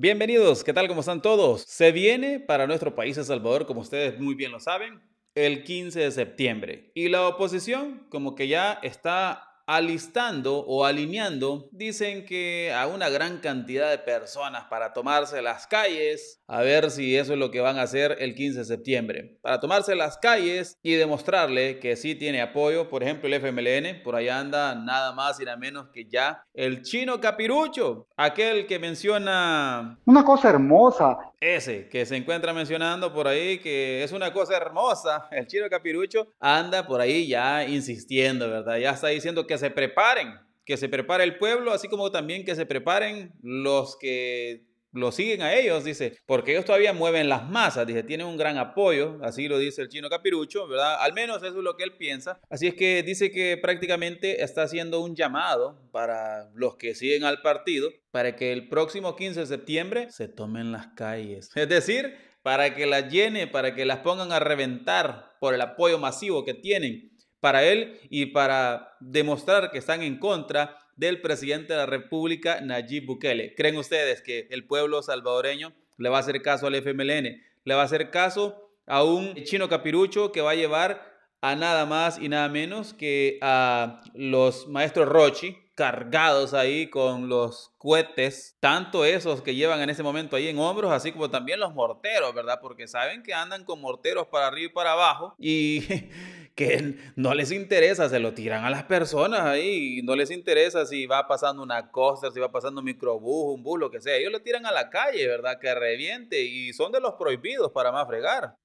Bienvenidos, ¿qué tal? ¿Cómo están todos? Se viene para nuestro país El Salvador, como ustedes muy bien lo saben, el 15 de septiembre. Y la oposición como que ya está alistando o alineando, dicen que a una gran cantidad de personas para tomarse las calles, a ver si eso es lo que van a hacer el 15 de septiembre, para tomarse las calles y demostrarle que sí tiene apoyo, por ejemplo el FMLN, por allá anda nada más y nada menos que ya el chino capirucho, aquel que menciona... Una cosa hermosa, ese que se encuentra mencionando por ahí, que es una cosa hermosa, el chino capirucho, anda por ahí ya insistiendo, ¿verdad? Ya está diciendo que se preparen, que se prepare el pueblo, así como también que se preparen los que lo siguen a ellos, dice, porque ellos todavía mueven las masas, dice, tienen un gran apoyo, así lo dice el chino Capirucho, ¿verdad? Al menos eso es lo que él piensa. Así es que dice que prácticamente está haciendo un llamado para los que siguen al partido, para que el próximo 15 de septiembre se tomen las calles. Es decir, para que las llene, para que las pongan a reventar por el apoyo masivo que tienen para él y para demostrar que están en contra del presidente de la República, Nayib Bukele. ¿Creen ustedes que el pueblo salvadoreño le va a hacer caso al FMLN? ¿Le va a hacer caso a un chino capirucho que va a llevar a nada más y nada menos que a los maestros Rochi, cargados ahí con los cohetes, tanto esos que llevan en ese momento ahí en hombros, así como también los morteros, ¿verdad? Porque saben que andan con morteros para arriba y para abajo y que no les interesa, se lo tiran a las personas ahí, no les interesa si va pasando una cosa, si va pasando un microbús, un bus, lo que sea, ellos lo tiran a la calle, ¿verdad? Que reviente y son de los prohibidos para más fregar.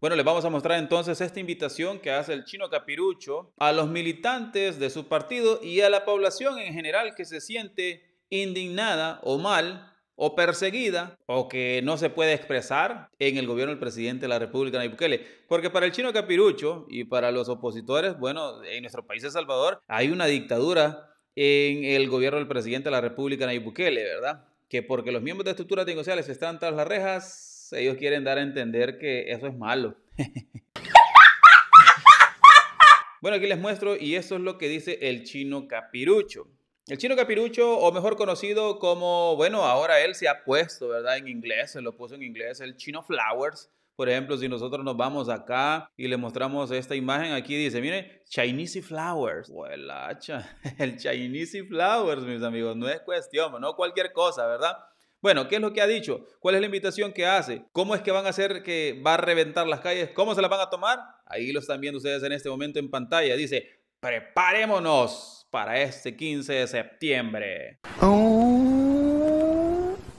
Bueno, les vamos a mostrar entonces esta invitación que hace el chino capirucho a los militantes de su partido y a la población en general que se siente indignada o mal o perseguida o que no se puede expresar en el gobierno del presidente de la República, Nayib Bukele. Porque para el chino capirucho y para los opositores, bueno, en nuestro país de Salvador hay una dictadura en el gobierno del presidente de la República, Nayib Bukele, ¿verdad? Que porque los miembros de estructuras negociales están tras las rejas, ellos quieren dar a entender que eso es malo. bueno, aquí les muestro y eso es lo que dice el chino capirucho. El chino capirucho, o mejor conocido como, bueno, ahora él se ha puesto, ¿verdad? En inglés, se lo puso en inglés, el chino flowers. Por ejemplo, si nosotros nos vamos acá y le mostramos esta imagen, aquí dice, mire, Chinese Flowers. El Chinese Flowers, mis amigos, no es cuestión, no cualquier cosa, ¿verdad? Bueno, ¿qué es lo que ha dicho? ¿Cuál es la invitación que hace? ¿Cómo es que van a hacer que va a reventar las calles? ¿Cómo se las van a tomar? Ahí lo están viendo ustedes en este momento en pantalla. Dice, preparémonos para este 15 de septiembre.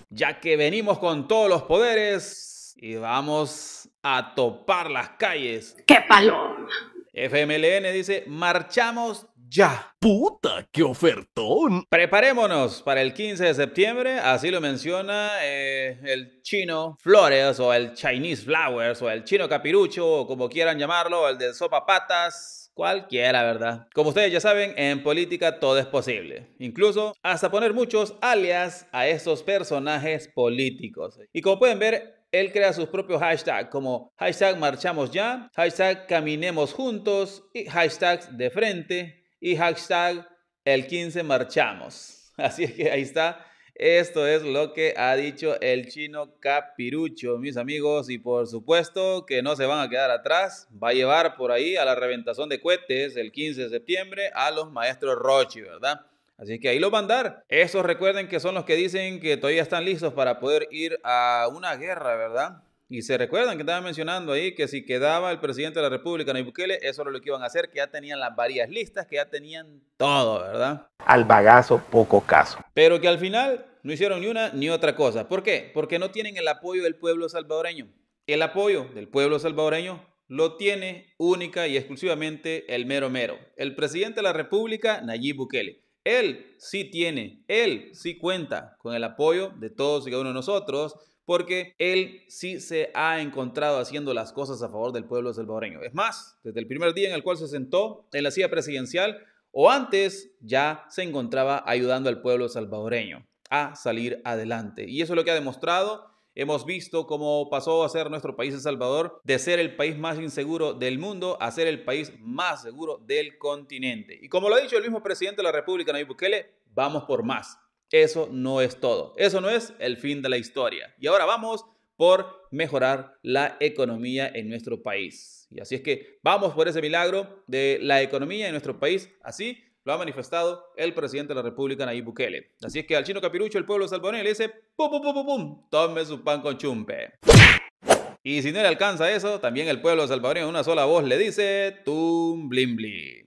Ya que venimos con todos los poderes y vamos a topar las calles. ¡Qué paloma! FMLN dice, marchamos ya. ¡Puta, qué ofertón! Preparémonos para el 15 de septiembre, así lo menciona eh, el chino Flores o el Chinese Flowers o el chino Capirucho o como quieran llamarlo, el de sopa patas, cualquiera, ¿verdad? Como ustedes ya saben, en política todo es posible, incluso hasta poner muchos alias a estos personajes políticos. Y como pueden ver, él crea sus propios hashtags como hashtag marchamos ya, hashtag caminemos juntos y hashtags de frente y hashtag el 15 marchamos. Así es que ahí está. Esto es lo que ha dicho el chino Capirucho, mis amigos, y por supuesto que no se van a quedar atrás. Va a llevar por ahí a la reventación de cohetes el 15 de septiembre a los maestros Rochi, ¿verdad? Así que ahí lo van a dar. Esos recuerden que son los que dicen que todavía están listos para poder ir a una guerra, ¿verdad? Y se recuerdan que estaba mencionando ahí que si quedaba el presidente de la República, Nayib Bukele, eso era lo que iban a hacer, que ya tenían las varias listas, que ya tenían todo, ¿verdad? Al bagazo, poco caso. Pero que al final no hicieron ni una ni otra cosa. ¿Por qué? Porque no tienen el apoyo del pueblo salvadoreño. El apoyo del pueblo salvadoreño lo tiene única y exclusivamente el mero mero, el presidente de la República, Nayib Bukele. Él sí tiene, él sí cuenta con el apoyo de todos y cada uno de nosotros, porque él sí se ha encontrado haciendo las cosas a favor del pueblo salvadoreño. Es más, desde el primer día en el cual se sentó en la silla presidencial o antes ya se encontraba ayudando al pueblo salvadoreño a salir adelante. Y eso es lo que ha demostrado. Hemos visto cómo pasó a ser nuestro país El Salvador de ser el país más inseguro del mundo a ser el país más seguro del continente. Y como lo ha dicho el mismo presidente de la República, Nayib Bukele, vamos por más. eso no es todo. Eso no es el fin de la historia. Y ahora vamos por mejorar la economía en nuestro país. Y así es que vamos por ese milagro de la economía en nuestro país. Así lo ha manifestado el presidente de la República, Nayib Bukele. Así es que al chino capirucho, el pueblo salvadoreño le dice, pum, pum, pum, pum, pum, tome su pan con chumpe. Y si no le alcanza eso, también el pueblo salvadoreño en una sola voz le dice, tum, blim, blim.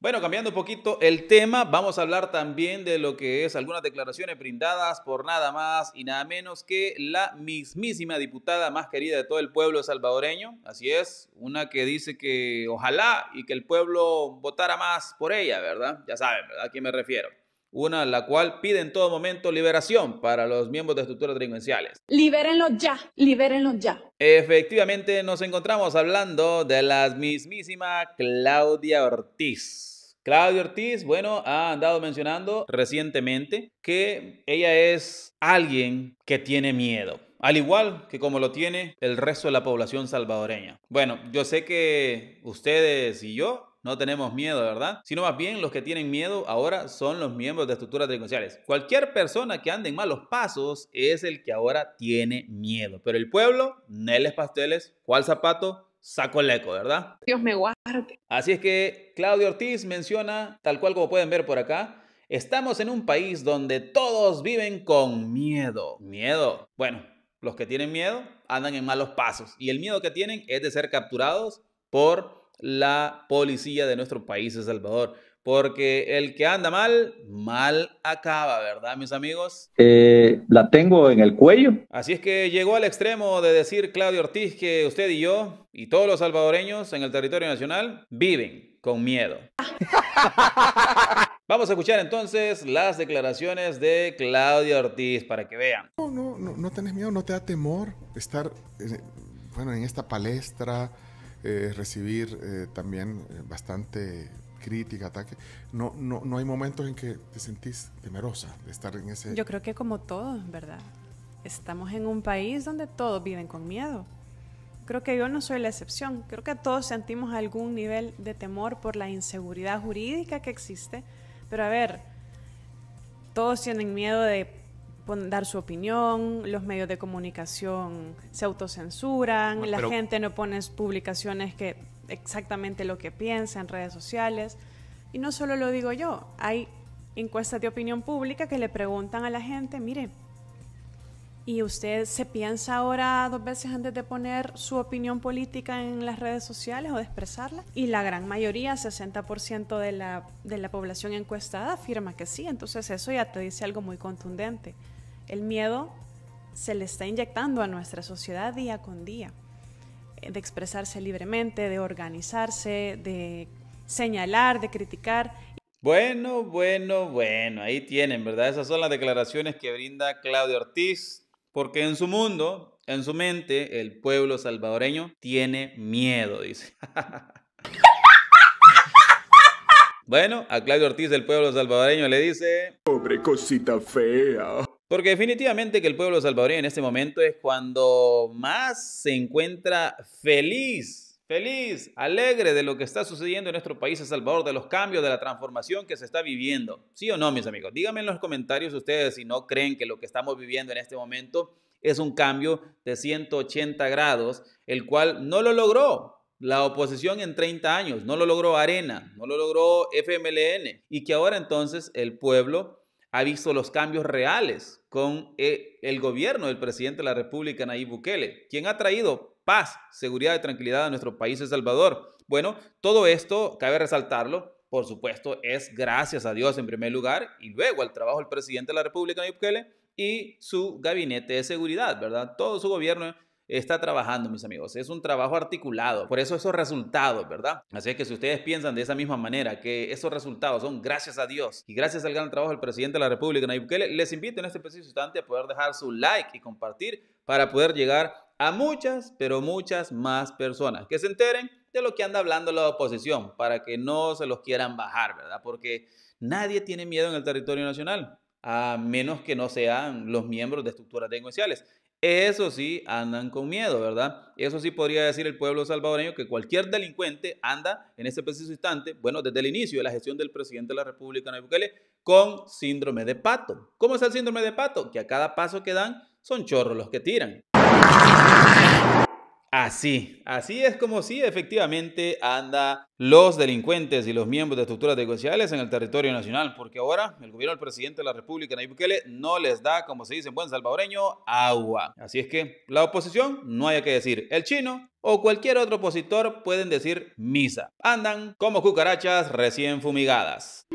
Bueno, cambiando un poquito el tema, vamos a hablar también de lo que es algunas declaraciones brindadas por nada más y nada menos que la mismísima diputada más querida de todo el pueblo salvadoreño. Así es, una que dice que ojalá y que el pueblo votara más por ella, ¿verdad? Ya saben, ¿verdad? ¿A quién me refiero? Una la cual pide en todo momento liberación para los miembros de estructuras delincuenciales. Libérenlos ya, libérenlos ya. Efectivamente, nos encontramos hablando de la mismísima Claudia Ortiz. Claudia Ortiz, bueno, ha andado mencionando recientemente que ella es alguien que tiene miedo, al igual que como lo tiene el resto de la población salvadoreña. Bueno, yo sé que ustedes y yo no tenemos miedo, ¿verdad? Sino más bien los que tienen miedo ahora son los miembros de estructuras delincuenciales. Cualquier persona que ande en malos pasos es el que ahora tiene miedo. Pero el pueblo, neles pasteles, ¿cuál zapato? Saco el eco, ¿verdad? Dios me guarde. Así es que Claudio Ortiz menciona, tal cual como pueden ver por acá, estamos en un país donde todos viven con miedo. Miedo. Bueno, los que tienen miedo andan en malos pasos y el miedo que tienen es de ser capturados por la policía de nuestro país, El Salvador. Porque el que anda mal, mal acaba, ¿verdad, mis amigos? Eh, la tengo en el cuello. Así es que llegó al extremo de decir Claudio Ortiz que usted y yo y todos los salvadoreños en el territorio nacional viven con miedo. Vamos a escuchar entonces las declaraciones de Claudio Ortiz para que vean. No, no, no, no tenés miedo, no te da temor estar, eh, bueno, en esta palestra eh, recibir eh, también eh, bastante crítica, ataque. No, no, no hay momentos en que te sentís temerosa de estar en ese... Yo creo que como todos, ¿verdad? Estamos en un país donde todos viven con miedo. Creo que yo no soy la excepción. Creo que todos sentimos algún nivel de temor por la inseguridad jurídica que existe. Pero a ver, todos tienen miedo de dar su opinión, los medios de comunicación se autocensuran, la gente no pone publicaciones que exactamente lo que piensa en redes sociales. Y no solo lo digo yo, hay encuestas de opinión pública que le preguntan a la gente, mire, ¿y usted se piensa ahora dos veces antes de poner su opinión política en las redes sociales o de expresarla? Y la gran mayoría, 60% de la, de la población encuestada, afirma que sí. Entonces eso ya te dice algo muy contundente. El miedo se le está inyectando a nuestra sociedad día con día, eh, de expresarse libremente, de organizarse, de señalar, de criticar. Bueno, bueno, bueno, ahí tienen, ¿verdad? Esas son las declaraciones que brinda Claudio Ortiz, porque en su mundo, en su mente, el pueblo salvadoreño tiene miedo, dice. bueno, a Claudio Ortiz del pueblo salvadoreño le dice... Pobre cosita fea. Porque definitivamente que el pueblo salvadoreño en este momento es cuando más se encuentra feliz, feliz, alegre de lo que está sucediendo en nuestro país, El Salvador, de los cambios, de la transformación que se está viviendo. ¿Sí o no, mis amigos? Díganme en los comentarios ustedes si no creen que lo que estamos viviendo en este momento es un cambio de 180 grados, el cual no lo logró la oposición en 30 años, no lo logró Arena, no lo logró FMLN, y que ahora entonces el pueblo ha visto los cambios reales con eh, el gobierno del presidente de la República, Nayib Bukele, quien ha traído paz, seguridad y tranquilidad a nuestro país, El Salvador. Bueno, todo esto, cabe resaltarlo, por supuesto, es gracias a Dios en primer lugar y luego al trabajo del presidente de la República, Nayib Bukele, y su gabinete de seguridad, ¿verdad? Todo su gobierno está trabajando, mis amigos. Es un trabajo articulado. Por eso esos resultados, ¿verdad? Así que si ustedes piensan de esa misma manera, que esos resultados son gracias a Dios y gracias al gran trabajo del presidente de la República, Nayib Bukele, les invito en este preciso instante a poder dejar su like y compartir para poder llegar a muchas, pero muchas más personas que se enteren de lo que anda hablando la oposición, para que no se los quieran bajar, ¿verdad? Porque nadie tiene miedo en el territorio nacional, a menos que no sean los miembros de estructuras delincuenciales. Eso sí, andan con miedo, ¿verdad? Eso sí podría decir el pueblo salvadoreño que cualquier delincuente anda en ese preciso instante, bueno, desde el inicio de la gestión del presidente de la República, Nayib Bukele, con síndrome de pato. ¿Cómo es el síndrome de pato? Que a cada paso que dan son chorros los que tiran. Así, así es como si efectivamente anda los delincuentes y los miembros de estructuras delincuenciales en el territorio nacional, porque ahora el gobierno del presidente de la República, Nayib Bukele, no les da, como se dice en buen salvadoreño, agua. Así es que la oposición, no hay que decir el chino o cualquier otro opositor pueden decir misa. Andan como cucarachas recién fumigadas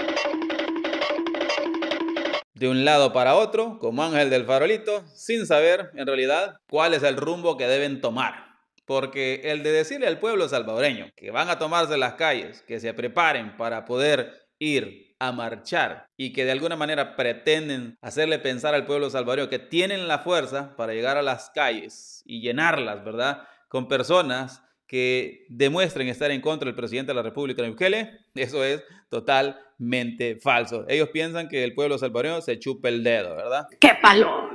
de un lado para otro, como ángel del farolito, sin saber en realidad cuál es el rumbo que deben tomar. Porque el de decirle al pueblo salvadoreño que van a tomarse las calles, que se preparen para poder ir a marchar y que de alguna manera pretenden hacerle pensar al pueblo salvadoreño que tienen la fuerza para llegar a las calles y llenarlas, ¿verdad? Con personas que demuestren estar en contra del presidente de la República, Bukele, eso es totalmente falso. Ellos piensan que el pueblo salvadoreño se chupa el dedo, ¿verdad? ¡Qué paloma!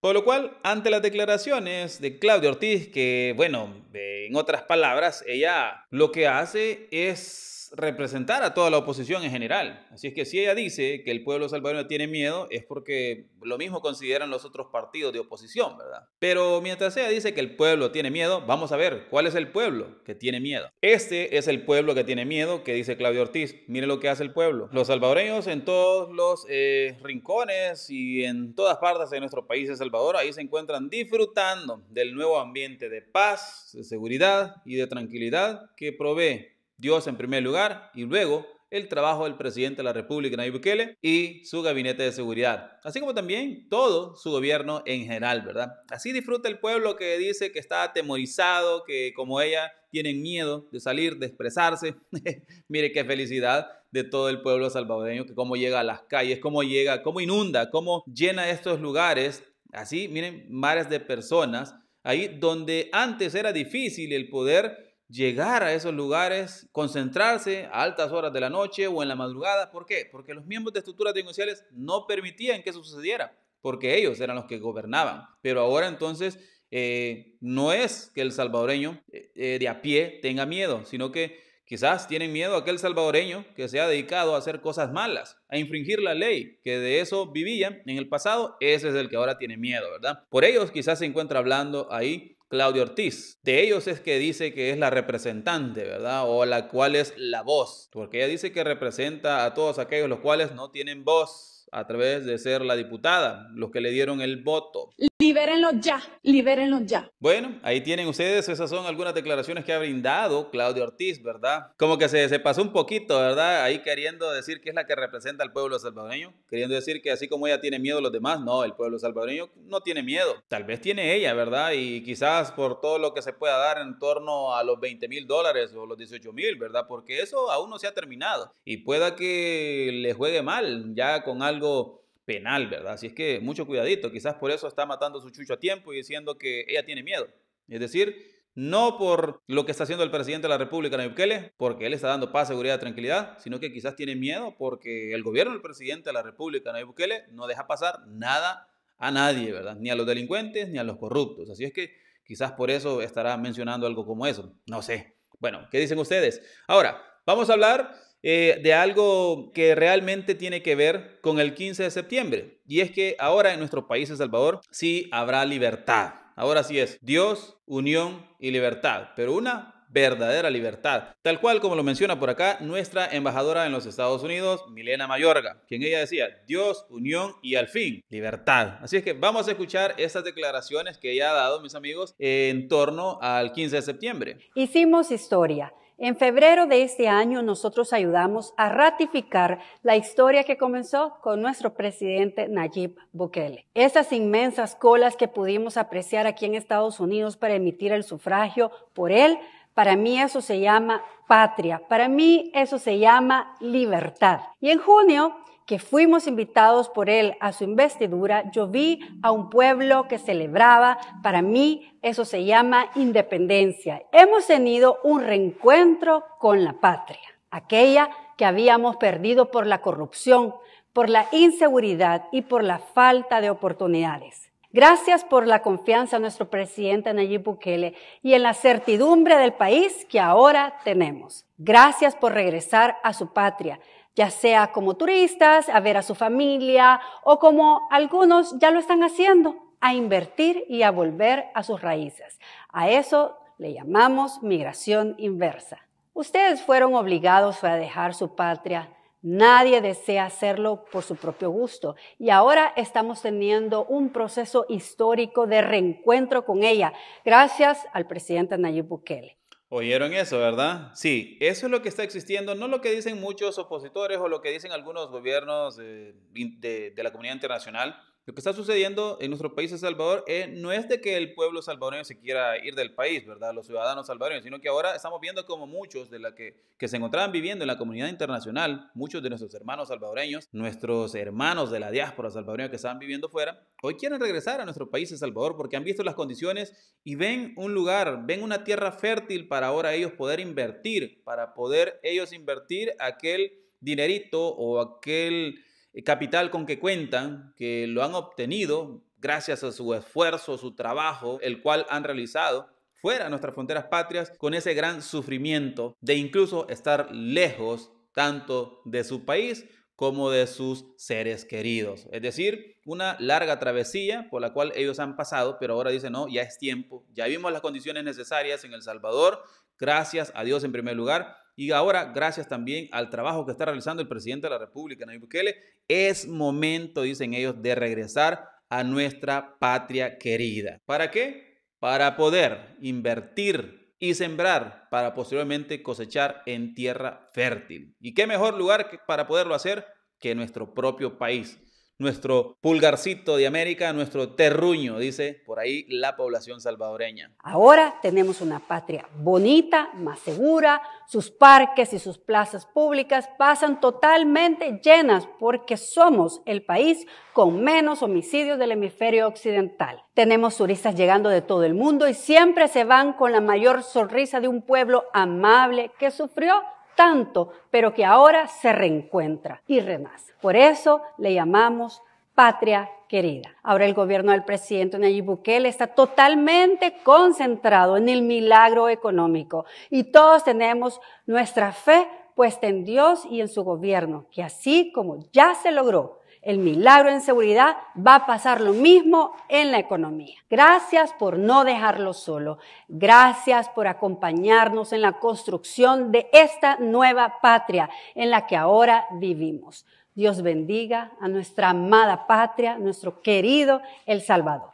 Por lo cual, ante las declaraciones de Claudia Ortiz, que, bueno, en otras palabras, ella lo que hace es representar a toda la oposición en general. Así es que si ella dice que el pueblo salvadoreño tiene miedo, es porque lo mismo consideran los otros partidos de oposición, ¿verdad? Pero mientras ella dice que el pueblo tiene miedo, vamos a ver cuál es el pueblo que tiene miedo. Este es el pueblo que tiene miedo, que dice Claudio Ortiz. Mire lo que hace el pueblo. Los salvadoreños en todos los eh, rincones y en todas partes de nuestro país de Salvador, ahí se encuentran disfrutando del nuevo ambiente de paz, de seguridad y de tranquilidad que provee Dios en primer lugar y luego el trabajo del presidente de la República, Nayib Bukele, y su gabinete de seguridad, así como también todo su gobierno en general, ¿verdad? Así disfruta el pueblo que dice que está atemorizado, que como ella tienen miedo de salir, de expresarse. Mire qué felicidad de todo el pueblo salvadoreño, que cómo llega a las calles, cómo llega, cómo inunda, cómo llena estos lugares, así, miren, mares de personas, ahí donde antes era difícil el poder llegar a esos lugares, concentrarse a altas horas de la noche o en la madrugada. ¿Por qué? Porque los miembros de estructuras delincuenciales no permitían que eso sucediera, porque ellos eran los que gobernaban. Pero ahora entonces eh, no es que el salvadoreño eh, eh, de a pie tenga miedo, sino que quizás tienen miedo a aquel salvadoreño que se ha dedicado a hacer cosas malas, a infringir la ley, que de eso vivían en el pasado, ese es el que ahora tiene miedo, ¿verdad? Por ellos quizás se encuentra hablando ahí Claudio Ortiz. De ellos es que dice que es la representante, ¿verdad? O la cual es la voz, porque ella dice que representa a todos aquellos los cuales no tienen voz a través de ser la diputada, los que le dieron el voto. Libérenlo ya, libérenlo ya. Bueno, ahí tienen ustedes, esas son algunas declaraciones que ha brindado Claudio Ortiz, ¿verdad? Como que se, se pasó un poquito, ¿verdad? Ahí queriendo decir que es la que representa al pueblo salvadoreño, queriendo decir que así como ella tiene miedo los demás, no, el pueblo salvadoreño no tiene miedo. Tal vez tiene ella, ¿verdad? Y quizás por todo lo que se pueda dar en torno a los 20 mil dólares o los 18 mil, ¿verdad? Porque eso aún no se ha terminado y pueda que le juegue mal ya con algo algo penal, ¿verdad? Así es que mucho cuidadito, quizás por eso está matando su chucho a tiempo y diciendo que ella tiene miedo. Es decir, no por lo que está haciendo el presidente de la República, Nayib Bukele, porque él está dando paz, seguridad, tranquilidad, sino que quizás tiene miedo porque el gobierno del presidente de la República, Nayib Bukele, no deja pasar nada a nadie, ¿verdad? Ni a los delincuentes ni a los corruptos. Así es que quizás por eso estará mencionando algo como eso. No sé. Bueno, ¿qué dicen ustedes? Ahora, vamos a hablar eh, de algo que realmente tiene que ver con el 15 de septiembre. Y es que ahora en nuestro país, El Salvador, sí habrá libertad. Ahora sí es Dios, unión y libertad, pero una verdadera libertad. Tal cual como lo menciona por acá nuestra embajadora en los Estados Unidos, Milena Mayorga, quien ella decía, Dios, unión y al fin, libertad. Así es que vamos a escuchar estas declaraciones que ella ha dado, mis amigos, en torno al 15 de septiembre. Hicimos historia. En febrero de este año nosotros ayudamos a ratificar la historia que comenzó con nuestro presidente Nayib Bukele. Esas inmensas colas que pudimos apreciar aquí en Estados Unidos para emitir el sufragio por él, para mí eso se llama patria, para mí eso se llama libertad. Y en junio que fuimos invitados por él a su investidura, yo vi a un pueblo que celebraba, para mí eso se llama independencia. Hemos tenido un reencuentro con la patria, aquella que habíamos perdido por la corrupción, por la inseguridad y por la falta de oportunidades. Gracias por la confianza en nuestro presidente Nayib Bukele y en la certidumbre del país que ahora tenemos. Gracias por regresar a su patria ya sea como turistas, a ver a su familia o como algunos ya lo están haciendo, a invertir y a volver a sus raíces. A eso le llamamos migración inversa. Ustedes fueron obligados a dejar su patria. Nadie desea hacerlo por su propio gusto. Y ahora estamos teniendo un proceso histórico de reencuentro con ella, gracias al presidente Nayib Bukele. Oyeron eso, ¿verdad? Sí, eso es lo que está existiendo, no lo que dicen muchos opositores o lo que dicen algunos gobiernos de, de, de la comunidad internacional. Lo que está sucediendo en nuestro país, El Salvador, eh, no es de que el pueblo salvadoreño se quiera ir del país, ¿verdad? Los ciudadanos salvadoreños, sino que ahora estamos viendo como muchos de los que, que se encontraban viviendo en la comunidad internacional, muchos de nuestros hermanos salvadoreños, nuestros hermanos de la diáspora salvadoreña que estaban viviendo fuera, hoy quieren regresar a nuestro país, El Salvador, porque han visto las condiciones y ven un lugar, ven una tierra fértil para ahora ellos poder invertir, para poder ellos invertir aquel dinerito o aquel capital con que cuentan, que lo han obtenido gracias a su esfuerzo, su trabajo, el cual han realizado fuera de nuestras fronteras patrias, con ese gran sufrimiento de incluso estar lejos tanto de su país como de sus seres queridos. Es decir, una larga travesía por la cual ellos han pasado, pero ahora dicen, no, ya es tiempo, ya vimos las condiciones necesarias en El Salvador, gracias a Dios en primer lugar, y ahora, gracias también al trabajo que está realizando el presidente de la República, Nayib Bukele, es momento, dicen ellos, de regresar a nuestra patria querida. ¿Para qué? Para poder invertir y sembrar para posteriormente cosechar en tierra fértil. ¿Y qué mejor lugar para poderlo hacer que nuestro propio país? Nuestro pulgarcito de América, nuestro terruño, dice por ahí la población salvadoreña. Ahora tenemos una patria bonita, más segura, sus parques y sus plazas públicas pasan totalmente llenas porque somos el país con menos homicidios del hemisferio occidental. Tenemos turistas llegando de todo el mundo y siempre se van con la mayor sonrisa de un pueblo amable que sufrió tanto, pero que ahora se reencuentra y renace. Por eso le llamamos patria querida. Ahora el gobierno del presidente Nayib Bukele está totalmente concentrado en el milagro económico y todos tenemos nuestra fe puesta en Dios y en su gobierno, que así como ya se logró el milagro en seguridad, va a pasar lo mismo en la economía. Gracias por no dejarlo solo. Gracias por acompañarnos en la construcción de esta nueva patria en la que ahora vivimos. Dios bendiga a nuestra amada patria, nuestro querido El Salvador.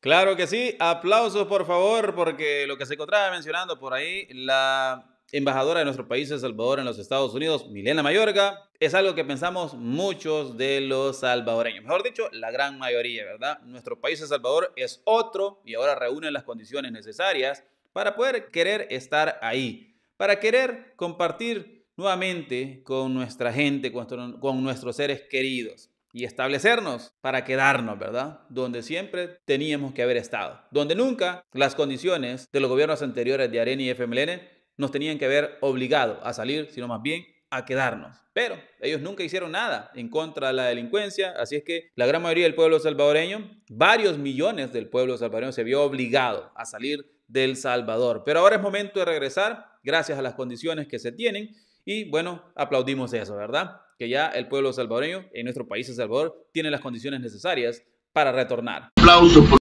Claro que sí, aplausos por favor, porque lo que se encontraba mencionando por ahí, la embajadora de nuestro país, El Salvador, en los Estados Unidos, Milena Mayorga, es algo que pensamos muchos de los salvadoreños. Mejor dicho, la gran mayoría, ¿verdad? Nuestro país, El Salvador, es otro y ahora reúne las condiciones necesarias para poder querer estar ahí, para querer compartir nuevamente con nuestra gente, con nuestros seres queridos y establecernos para quedarnos, ¿verdad? Donde siempre teníamos que haber estado, donde nunca las condiciones de los gobiernos anteriores de Arena y FMLN nos tenían que haber obligado a salir, sino más bien a quedarnos. Pero ellos nunca hicieron nada en contra de la delincuencia, así es que la gran mayoría del pueblo salvadoreño, varios millones del pueblo salvadoreño se vio obligado a salir del Salvador. Pero ahora es momento de regresar gracias a las condiciones que se tienen y bueno, aplaudimos eso, ¿verdad? Que ya el pueblo salvadoreño en nuestro país, El Salvador, tiene las condiciones necesarias para retornar. Aplauso, por.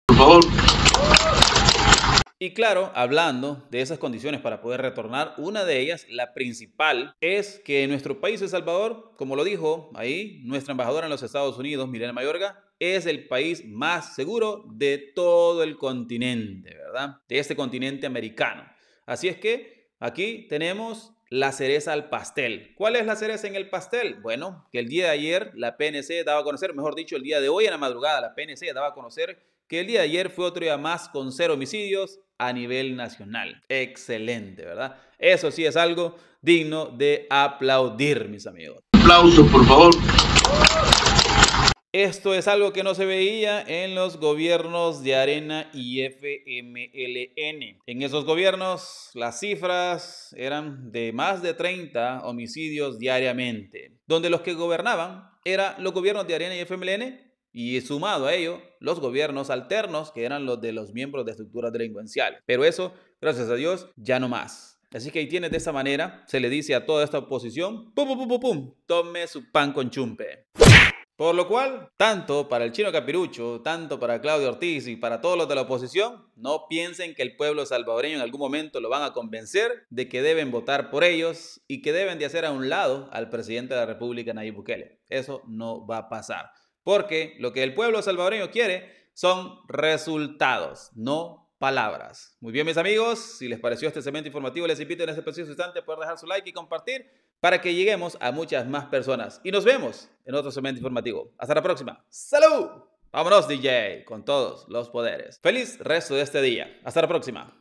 Y claro, hablando de esas condiciones para poder retornar, una de ellas, la principal, es que nuestro país, El Salvador, como lo dijo ahí nuestra embajadora en los Estados Unidos, Milena Mayorga, es el país más seguro de todo el continente, ¿verdad? De este continente americano. Así es que aquí tenemos la cereza al pastel. ¿Cuál es la cereza en el pastel? Bueno, que el día de ayer la PNC daba a conocer, mejor dicho, el día de hoy en la madrugada, la PNC daba a conocer que el día de ayer fue otro día más con cero homicidios a nivel nacional. Excelente, ¿verdad? Eso sí es algo digno de aplaudir, mis amigos. Aplauso, por favor. Esto es algo que no se veía en los gobiernos de Arena y FMLN. En esos gobiernos las cifras eran de más de 30 homicidios diariamente, donde los que gobernaban eran los gobiernos de Arena y FMLN y sumado a ello los gobiernos alternos que eran los de los miembros de estructuras delincuenciales. Pero eso, gracias a Dios, ya no más. Así que ahí tienes de esa manera, se le dice a toda esta oposición, pum, pum, pum, pum, pum, tome su pan con chumpe. Por lo cual, tanto para el chino Capirucho, tanto para Claudio Ortiz y para todos los de la oposición, no piensen que el pueblo salvadoreño en algún momento lo van a convencer de que deben votar por ellos y que deben de hacer a un lado al presidente de la República, Nayib Bukele. Eso no va a pasar. Porque lo que el pueblo salvadoreño quiere son resultados, no palabras. Muy bien, mis amigos, si les pareció este segmento informativo, les invito en este preciso instante a poder dejar su like y compartir para que lleguemos a muchas más personas. Y nos vemos en otro segmento informativo. Hasta la próxima. ¡Salud! Vámonos, DJ, con todos los poderes. Feliz resto de este día. Hasta la próxima.